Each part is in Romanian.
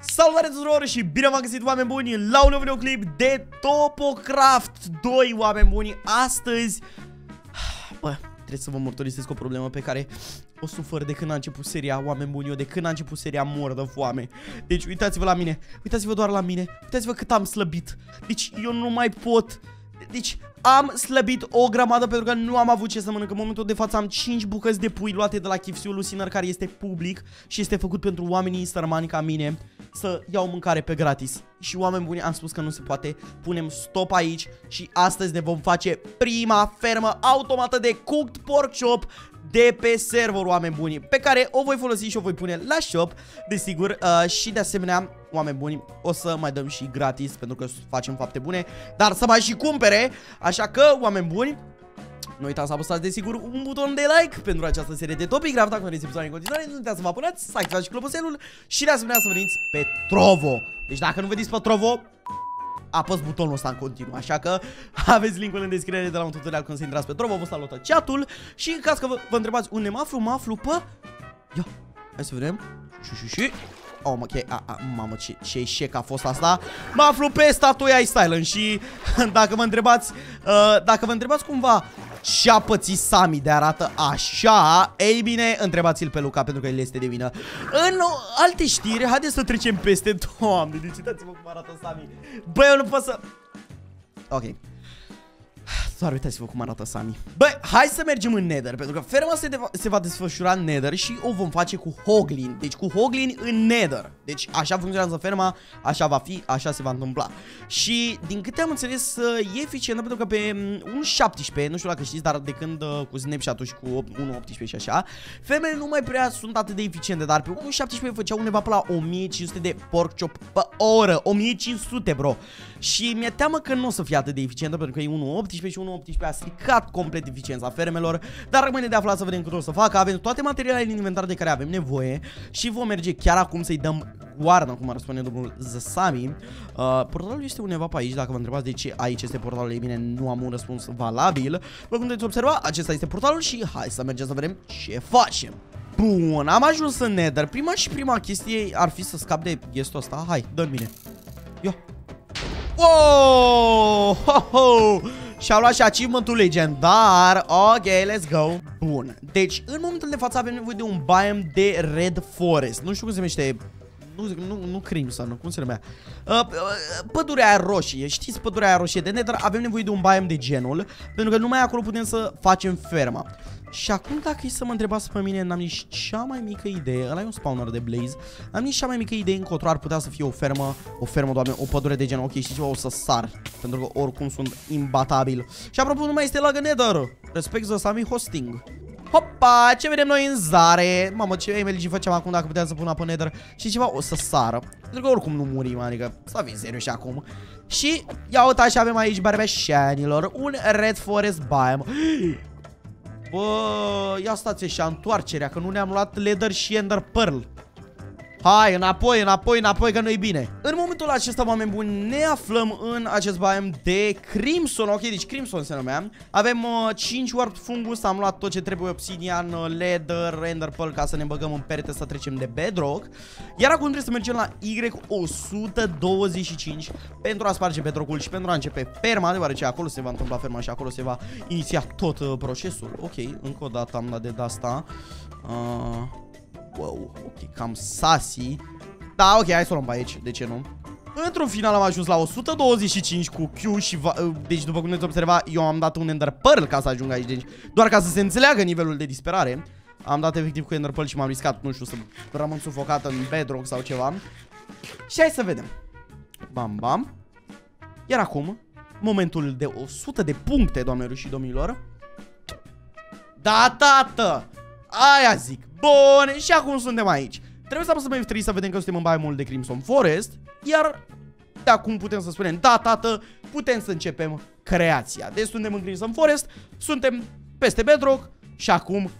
Salutare tuturor și bine v-am găsit oameni buni la un nou videoclip de Topocraft. 2 oameni buni Astăzi, bă, trebuie să vă mărturisesc o problemă pe care o sufăr de când a început seria oameni buni Eu de când a început seria mor de foame. Deci uitați-vă la mine, uitați-vă doar la mine Uitați-vă cât am slăbit. Deci eu nu mai pot deci am slăbit o grămadă pentru că nu am avut ce să mănânc. În momentul de față am 5 bucăți de pui luate de la KFC-ul Luciner care este public Și este făcut pentru oamenii sărmani ca mine Să iau mâncare pe gratis. Și oameni buni am spus că nu se poate. Punem stop aici și astăzi ne vom face prima fermă automată de cooked pork chop de pe server, oameni buni, pe care o voi folosi și o voi pune la shop, desigur, uh, și de asemenea, oameni buni, o să mai dăm și gratis, pentru că facem fapte bune, dar să mai și cumpere, așa că, oameni buni, nu uitați să apăsați desigur un buton de like pentru această serie de Topic. Craft Dacă vreți episoade în continuare, nu uitați să vă abonați, să activați și clopoțelul și de asemenea să veniți pe Trovo. Deci dacă nu veniți pe Trovo, apăs butonul ăsta în continuu. Așa că aveți linkul în descriere de la un tutorial când să intrați pe Trovo, vă salută chatul Și în caz că vă, vă întrebați unde mă aflu, mă aflu pe... Ia, hai să vedem. Și, și, și Oh, ok, a, a, mamă, ce, ce eșec a fost asta. Mă aflu pe statuia Island și dacă mă întrebați uh, Dacă vă întrebați cumva și-a pățit Sami de arată așa Ei bine, întrebați-l pe Luca pentru că el este de vină. În alte știri, haideți să trecem peste Doamne, deci uitați-vă cum arată Sami? Băi, eu nu pot să... Ok doar uitați-vă cum arată Sami. Băi, hai să mergem în Nether Pentru că ferma se, se va desfășura în Nether Și o vom face cu Hoglin. Deci cu Hoglin în Nether. Deci așa funcționează ferma Așa va fi, așa se va întâmpla. Și din câte am înțeles E eficientă pentru că pe 1.17 Nu știu dacă știți, dar de când uh, cu Snapchat-ul și cu 1.18 și așa Fermele nu mai prea sunt atât de eficiente Dar pe 1.17 făceau undeva pe la 1500 de pork chop pe oră. 1500 bro. Și mi-e teamă că nu o să fie atât de eficientă Pentru că e 1.18 și 1.18 a stricat complet eficiența fermelor, dar rămâne de aflat să vedem cât o să facă. Avem toate materialele în inventar de care avem nevoie și vom merge chiar acum să-i dăm guardă, cum ar spune domnul Zasami. Uh, portalul este undeva pe aici, dacă vă întrebați de ce aici este portalul, ei bine, nu am un răspuns valabil. Vă puteți observa, acesta este portalul și hai să mergem să vedem ce facem. Bun, am ajuns în Nether. Prima și prima chestie ar fi să scap de gestul ăsta. Hai, dă-mi bine. Ia. Wow! Ho, ho! Și-au luat și achievementul legendar. Ok, let's go. Bun, deci în momentul de față avem nevoie de un biome de Red Forest. Nu știu cum se numește nu, nu, nu Crimson, cum se numea uh, uh, Pădurea roșie, știți pădurea roșie de Nether Avem nevoie de un biome de genul Pentru că numai acolo putem să facem ferma și acum dacă e să mă întrebați pe mine, n-am nici cea mai mică idee, ăla e un spawner de blaze, am nici cea mai mică idee încotro ar putea să fie o fermă, o fermă, doamne, o pădure de genul, ok, știți ceva, o să sar, pentru că oricum sunt imbatabil. Și apropo, nu mai este la Nether, respect să Sami hosting. Hopa, ce vedem noi în zare? Mamă, ce MLG făceam acum dacă puteam să pun apă nether Și ceva o să sară Pentru că oricum nu murim, adică să fim serios acum Și ia uita și avem aici barbeșanilor Un Red Forest Biome Bă, ia stați și întoarcerea, că nu ne-am luat leather și ender pearl. Hai, înapoi, înapoi, înapoi, că nu-i bine. În momentul acesta, oameni buni, ne aflăm în acest biome de Crimson. Ok, deci Crimson se numea. Avem uh, 5 warp fungus, am luat tot ce trebuie, obsidian, uh, leather, ender pearl, ca să ne băgăm în perete să trecem de bedrock. Iar acum trebuie să mergem la Y125 pentru a sparge bedrockul și pentru a începe ferma, deoarece acolo se va întâmpla ferma și acolo se va iniția tot uh, procesul. Ok, încă o dată am dat de asta. Uh... Wow, ok, cam sassy. Da, ok, hai să o luăm pe aici, de ce nu? Într-un final am ajuns la 125 cu Q și... Uh, deci, după cum ne observa, eu am dat un Ender Pearl ca să ajung aici. Deci, doar ca să se înțeleagă nivelul de disperare. Am dat efectiv cu Ender Pearl și m-am riscat, nu știu, să rămân sufocat în bedrock sau ceva. Și hai să vedem. Bam, bam. Iar acum, momentul de 100 de puncte, doamnelor și domnilor. Da, tată! Aia zic. Bun, și acum suntem aici. Trebuie să apăsăm F3 să vedem că suntem în biomul de Crimson Forest. Iar de acum putem să spunem, da, tată, putem să începem creația. Deci suntem în Crimson Forest, suntem peste Bedrock și acum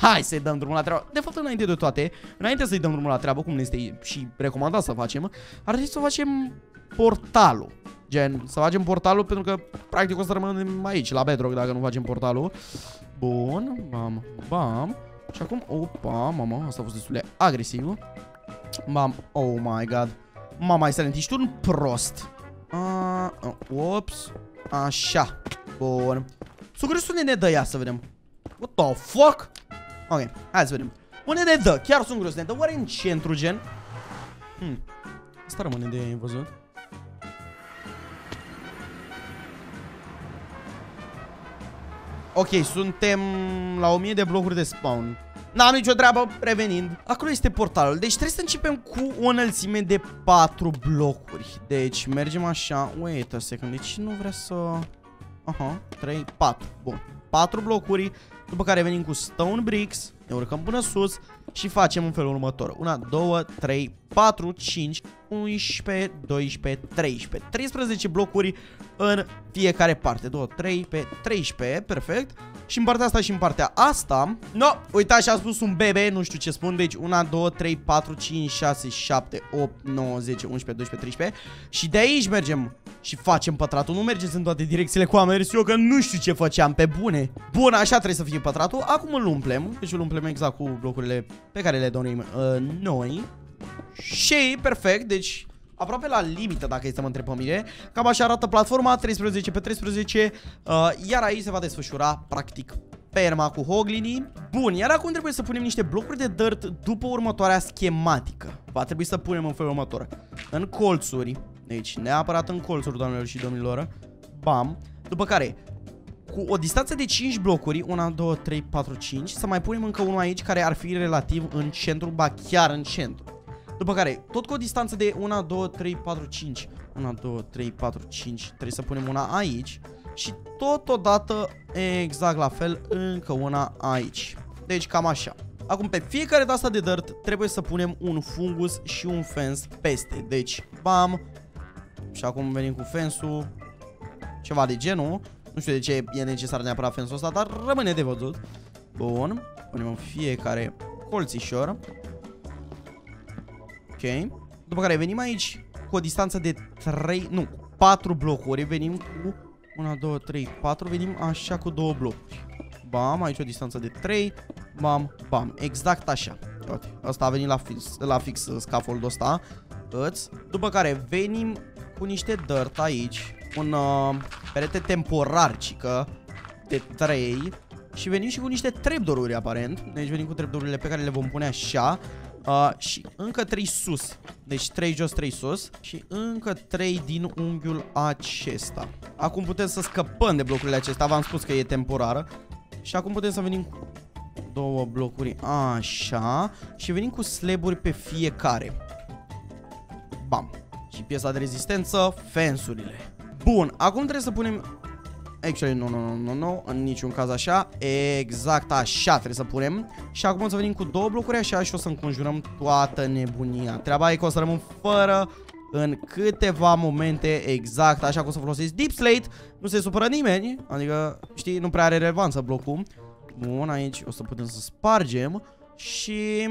hai să-i dăm drumul la treabă. De fapt, înainte de toate, înainte să-i dăm drumul la treabă, cum ne este și recomandat să facem, ar trebui să facem portalul. Gen, să facem portalul pentru că practic o să rămânem aici, la Bedrock, dacă nu facem portalul. Bun, bam, bam. Și acum, opa, mama, asta a fost destul de agresiv. Bam, oh my god. Mama, Silent, ești un prost. Uh, ups. Așa. Bun. Sunt curios unde ne dă ea să vedem. What the fuck? Ok, hai să vedem. Unde ne dă? Chiar sunt curios. Ne dă oare în centru, gen? Hmm. Asta rămâne de văzut. Ok, suntem la 1000 de blocuri de spawn. N-am nicio treabă, revenind. Acolo este portalul. Deci trebuie să începem cu o înălțime de 4 blocuri. Deci mergem așa. Wait a second. Deci nu vrea să... Aha, 3, 4. Bun. 4 blocuri. După care venim cu stone bricks. Ne urcăm până sus. Și facem în felul următor. 1, 2, 3, 4, 5, 11, 12, 13. 13 blocuri în fiecare parte. 2, 3 pe 13. Perfect. Și în partea asta și în partea asta No, uitați și am spus un bebe, nu știu ce spun Deci 1, 2, 3, 4, 5, 6, 7, 8, 9, 10, 11, 12, 13 Și de aici mergem și facem pătratul Nu mergeți în toate direcțiile cu am mers eu că nu știu ce făceam pe bune Bun, așa trebuie să fie pătratul Acum îl umplem Deci îl umplem exact cu blocurile pe care le dorim uh, noi Și perfect, deci aproape la limită dacă este să mă întreb pe mine. Cam așa arată platforma, 13 pe 13, uh, iar aici se va desfășura practic perma cu hoglinii. Bun, iar acum trebuie să punem niște blocuri de dirt după următoarea schematică. Va trebui să punem în felul următor. În colțuri, deci neapărat în colțuri, doamnelor și domnilor, bam, după care cu o distanță de 5 blocuri, 1, 2, 3, 4, 5, să mai punem încă unul aici care ar fi relativ în centru, ba chiar în centru. După care, tot cu o distanță de 1, 2, 3, 4, 5 1, 2, 3, 4, 5 Trebuie să punem una aici. Și totodată, exact la fel, încă una aici. Deci cam așa. Acum pe fiecare de asta de dirt trebuie să punem un fungus și un fence peste. Deci, bam Și acum venim cu fence-ul Ceva de genul Nu știu de ce e necesar neapărat fence-ul ăsta Dar rămâne de văzut Bun Punem în fiecare colțișor Ok. După care venim aici cu o distanță de 3, nu, 4 blocuri. Venim cu 1, 2, 3, 4. Venim așa cu două blocuri. Bam, aici o distanță de 3. Bam, bam. Exact așa. Uite, asta a venit la fix, la fix scaffoldul ăsta. Îți. După care venim cu niște dirt aici. Un uh, perete temporar, cică, de 3. Și venim și cu niște trapdoor-uri aparent. Deci venim cu trapdoor pe care le vom pune așa. Uh, și încă 3 sus. Deci 3 jos, 3 sus. Și încă 3 din unghiul acesta. Acum putem să scăpăm de blocurile acestea. V-am spus că e temporară. Și acum putem să venim cu două blocuri așa. Și venim cu slaburi pe fiecare. Bam. Și piesa de rezistență, fensurile. Bun, acum trebuie să punem Actually, nu, nu, nu, nu, în niciun caz așa. Exact așa trebuie să punem. Și acum o să venim cu două blocuri așa și o să înconjurăm toată nebunia. Treaba e că o să rămân fără în câteva momente exact așa cum o să folosesc Deep Slate. Nu se supără nimeni, adică, știi, nu prea are relevanță blocul. Bun, aici o să putem să spargem și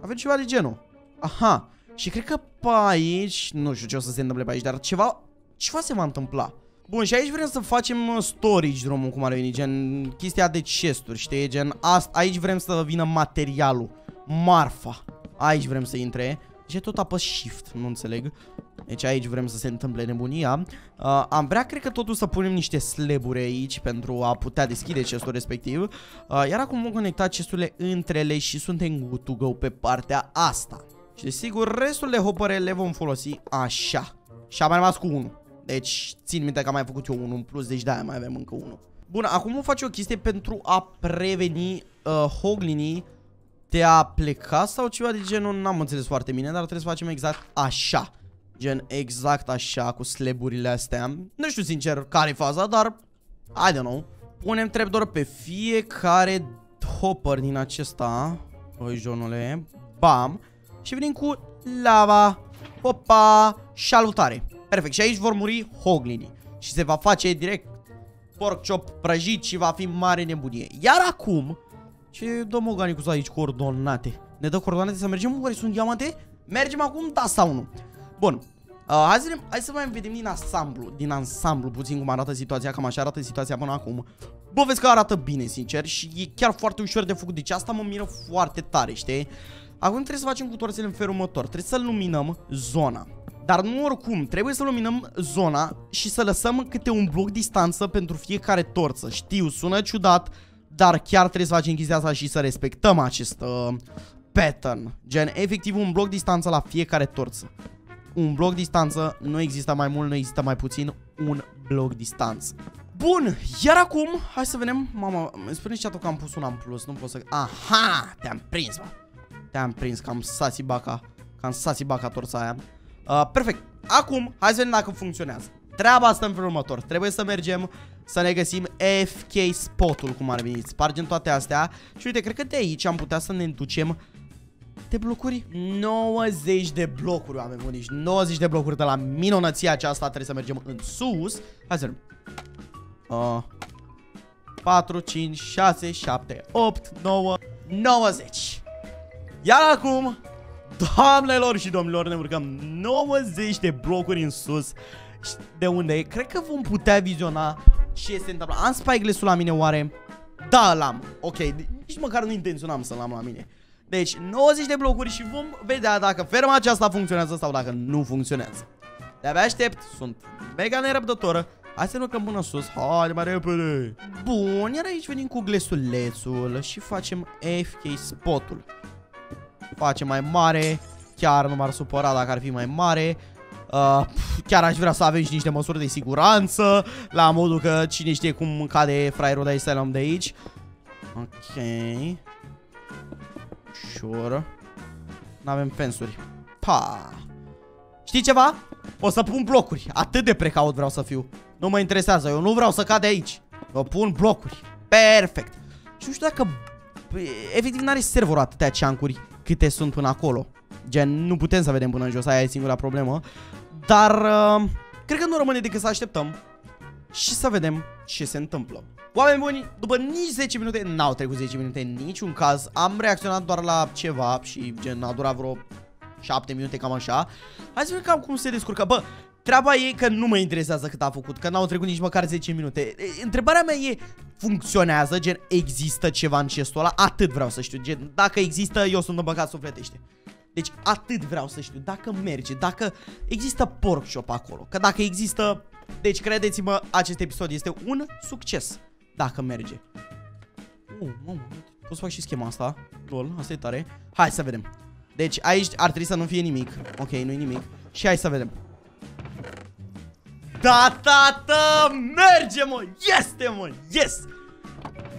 avem ceva de genul. Aha, și cred că pe aici, nu știu ce o să se întâmple pe aici, dar ceva, ceva se va întâmpla. Bun, și aici vrem să facem uh, storage drumul, cum ar veni, gen chestia de chesturi, știi, gen asta, aici vrem să vină materialul, marfa, aici vrem să intre, ce tot apăs shift, nu înțeleg, deci aici vrem să se întâmple nebunia, uh, am vrea, cred că totul să punem niște slaburi aici pentru a putea deschide chestul respectiv, uh, iar acum vom conecta chesturile între ele și suntem good to go pe partea asta. Și desigur, restul de hopere le vom folosi așa. Și am mai rămas cu unul. Deci, țin minte că am mai făcut eu unul în plus, deci de-aia mai avem încă unul. Bun, acum vom face o chestie pentru a preveni uh, hoglinii de a pleca sau ceva de genul, n-am înțeles foarte bine, dar trebuie să facem exact așa. Gen, exact așa, cu sleburile astea. Nu știu sincer care e faza, dar, I don't know. Punem trapdoor pe fiecare hopper din acesta. Oi, jonule. Bam. Și venim cu lava. Opa, salutare. Perfect. Și aici vor muri hoglinii. Și se va face direct pork chop prăjit și va fi mare nebunie. Iar acum, ce dă Moganicus aici coordonate? Ne dă coordonate să mergem? Oare sunt diamante? Mergem acum, da sau nu? Bun. Uh, hai, să, hai să mai vedem din ansamblu, din ansamblu puțin cum arată situația, cam așa arată situația până acum. Bă, vezi că arată bine, sincer, și e chiar foarte ușor de făcut, deci asta mă miră foarte tare, știi? Acum trebuie să facem cu torțele în felul următor, trebuie să luminăm zona. Dar nu oricum, trebuie să luminăm zona și să lăsăm câte un bloc distanță pentru fiecare torță. Știu, sună ciudat, dar chiar trebuie să facem chestia asta și să respectăm acest uh, pattern. Gen, efectiv un bloc distanță la fiecare torță. Un bloc distanță, nu există mai mult, nu există mai puțin, un bloc distanță. Bun, iar acum, hai să vedem, mama, îmi spune chat că am pus un în plus, nu pot să... Aha, te-am prins, mă. Te-am prins, că am sasi baca, că am sasi baca torța aia. Uh, perfect, acum, hai să vedem dacă funcționează. Treaba asta în felul următor, trebuie să mergem să ne găsim FK spotul, cum ar veni, spargem toate astea și uite, cred că de aici am putea să ne înducem de blocuri? 90 de blocuri, oameni buni, 90 de blocuri de la minunăția aceasta, trebuie să mergem în sus. Hai să vedem. Uh, 4, 5, 6, 7, 8, 9, 90 Iar acum Doamnelor și domnilor ne urcăm 90 de blocuri în sus De unde cred că vom putea viziona ce se întâmplă Am spyglass-ul la mine oare? Da, l-am Ok, nici măcar nu intenționam să-l am la mine Deci 90 de blocuri și vom vedea dacă ferma aceasta funcționează sau dacă nu funcționează De-abia aștept, sunt mega nerăbdătoră Hai să ne urcăm până sus. Haide mai repede. Bun, iar aici venim cu glesulețul și facem FK spotul. Facem mai mare. Chiar nu m-ar supăra dacă ar fi mai mare. Uh, chiar aș vrea să avem și niște măsuri de siguranță La modul că cine știe cum cade fraierul de Asylum de aici. Ok. Sure N-avem fensuri. Pa! Știi ceva? O să pun blocuri. Atât de precaut vreau să fiu. Nu mă interesează, eu nu vreau să cad de aici. Eu pun blocuri. Perfect. Și nu știu dacă Efectiv n-are serverul atâtea ceancuri Câte sunt până acolo. Gen, nu putem să vedem până în jos, aia e singura problemă. Dar uh, Cred că nu rămâne decât să așteptăm Și să vedem ce se întâmplă. Oameni buni, după nici 10 minute N-au trecut 10 minute în niciun caz. Am reacționat doar la ceva Și gen a durat vreo 7 minute cam așa. Hai să vedem cam cum se descurcă. Bă, Treaba e că nu mă interesează cât a făcut, că n-au trecut nici măcar 10 minute. Întrebarea mea e, funcționează, gen, există ceva în chestul ăla? Atât vreau să știu, gen, dacă există, eu sunt îmbăcat sufletește. Deci atât vreau să știu, dacă merge, dacă există pork shop acolo, că dacă există, deci credeți-mă, acest episod este un succes, dacă merge. Oh, mamă, pot să fac și schema asta, lol, asta e tare. Hai să vedem. Deci aici ar trebui să nu fie nimic, ok, nu e nimic. Și hai să vedem. Da, tată, merge, mă, este, mă, yes!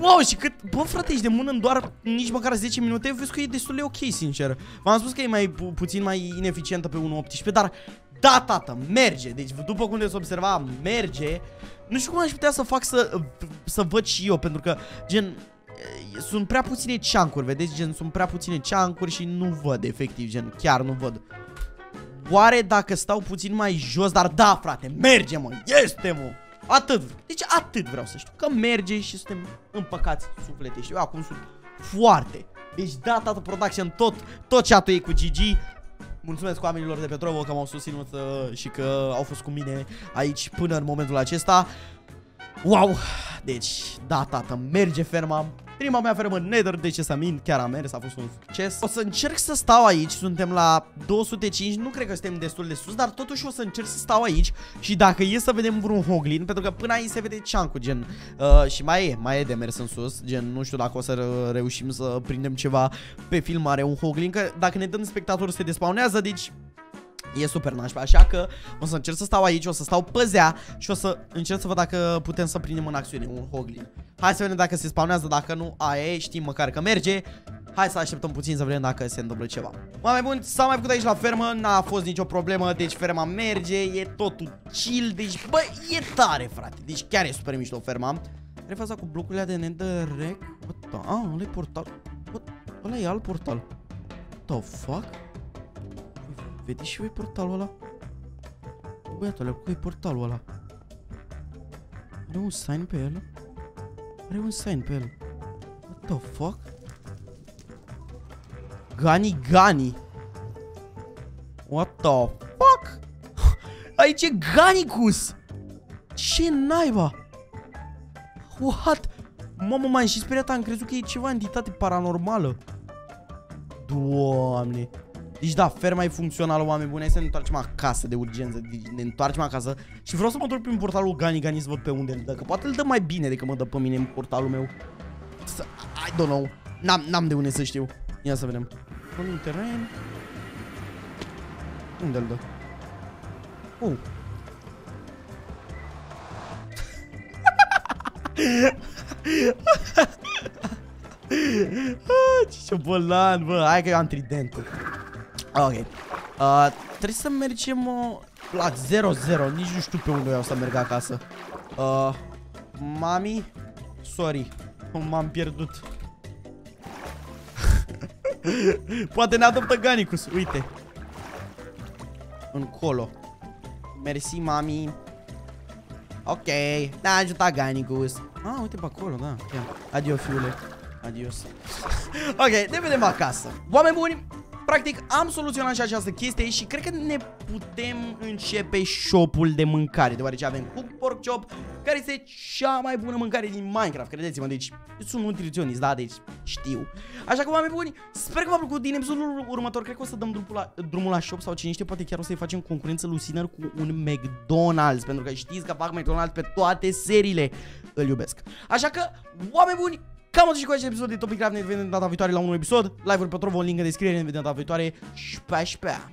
Wow, și cât... Bă, frate, ești de mână în doar nici măcar 10 minute, vezi că e destul de ok, sincer. V-am spus că e mai pu puțin mai ineficientă pe 1.18, dar... Da, tată, merge. Deci, după cum te observa, merge. Nu știu cum aș putea să fac să, să văd și eu, pentru că, gen, sunt prea puține ceancuri, vedeți? Gen, sunt prea puține ceancuri și nu văd, efectiv, gen, chiar nu văd. Oare dacă stau puțin mai jos, dar da, frate, merge, mă, este, mă. Atât, deci atât vreau să știu, că merge și suntem împăcați suflete și eu acum sunt foarte. Deci da, tată production, tot, tot chat e cu GG. Mulțumesc oamenilor de pe Trovo că m-au susținut uh, și că au fost cu mine aici până în momentul acesta. Wow! Deci, da, tată, merge ferma, Prima mea fermă Nether, de ce să mint, chiar a mers, a fost un succes. O să încerc să stau aici, suntem la 205, nu cred că suntem destul de sus, dar totuși o să încerc să stau aici și dacă e să vedem vreun hoglin, pentru că până aici se vede ceancul, gen, uh, și mai e, mai e de mers în sus, gen, nu știu dacă o să reușim să prindem ceva pe filmare, un hoglin, că dacă ne dăm spectator se despawnează, deci E super nașpa, așa că o să încerc să stau aici, o să stau păzea și o să încerc să văd dacă putem să prindem în acțiune un hoglin. Hai să vedem dacă se spawnează, dacă nu, aia e, știm măcar că merge. Hai să așteptăm puțin să vedem dacă se întâmplă ceva. Mai bun, s-a mai făcut aici la fermă, n-a fost nicio problemă, deci ferma merge, e totul chill, deci bă, e tare, frate. Deci chiar e super mișto ferma. Are faza cu blocurile de netherrack. What the... Ah, ăla e portal. What? Ăla e alt portal. What the fuck? Vedeți și voi portalul ăla? Băiatule, cu e portalul ăla? Are un sign pe el? Are un sign pe el. What the fuck? Gani Gani. What the fuck? Aici e Ganicus! Ce naiba? What? Mamă, m-am și speriat, am crezut că e ceva entitate paranormală. Doamne. Deci da, ferma e funcțională, oameni buni. Hai să ne întoarcem acasă de urgență. Deci ne întoarcem acasă. Și vreau să mă întorc prin portalul Gani Gani să văd pe unde îl dă. Că poate îl dă mai bine decât mă dă pe mine în portalul meu. Să, I don't know. N-am de unde să știu. Ia să vedem. Un teren. Unde îl dă? Uh. Ah, ce șobolan, bă, hai că eu am tridentul Ok. Uh, Trebuie să mergem uh, la 0-0 Nici nu știu pe unde o să merg acasă. Uh, Mami Sorry. M-am pierdut. Poate ne adoptă Ganicus, uite. Încolo. Mersi, mami. Ok, ne-a ajutat Ganicus. Ah, uite pe acolo, da. Adio, fiule. Adios. ok, ne vedem acasă. Oameni buni, practic am soluționat și această chestie și cred că ne putem începe shopul de mâncare, deoarece avem Cook Pork Chop, care este cea mai bună mâncare din Minecraft, credeți-mă, deci sunt nutriționist, da, deci știu. Așa că, oameni buni, sper că v-a plăcut din episodul următor, cred că o să dăm drumul la, drumul la shop sau cine știe, poate chiar o să-i facem concurență lui Sinner cu un McDonald's, pentru că știți că fac McDonald's pe toate seriile, îl iubesc. Așa că, oameni buni, Cam atât și cu acest episod de Topic Craft. Ne vedem data viitoare la un episod. Live-uri pe Trovo, link în descriere. Ne vedem data viitoare. Șpea, șpea.